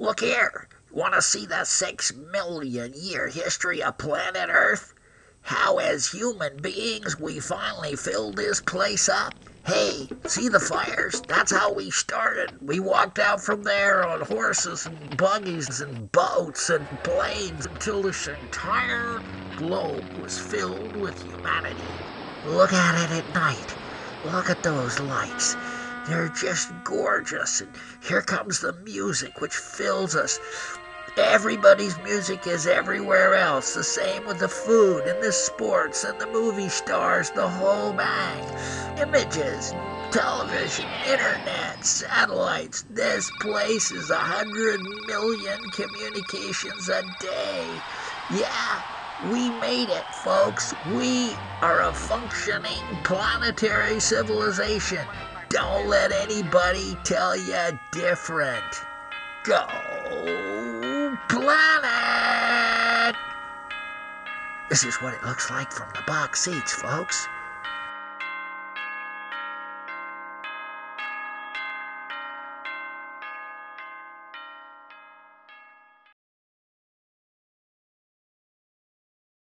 look here. Want to see the six million year history of planet Earth? How, as human beings, we finally filled this place up? Hey, see the fires? That's how we started. We walked out from there on horses and buggies and boats and planes until this entire globe was filled with humanity. Look at it at night. Look at those lights. They're just gorgeous. And here comes the music which fills us. Everybody's music is everywhere else. The same with the food and the sports and the movie stars, the whole bang. Images, television, internet, satellites. This place is a hundred million communications a day. Yeah, we made it, folks. We are a functioning planetary civilization. Don't let anybody tell you different. Go planet! This is what it looks like from the box seats, folks.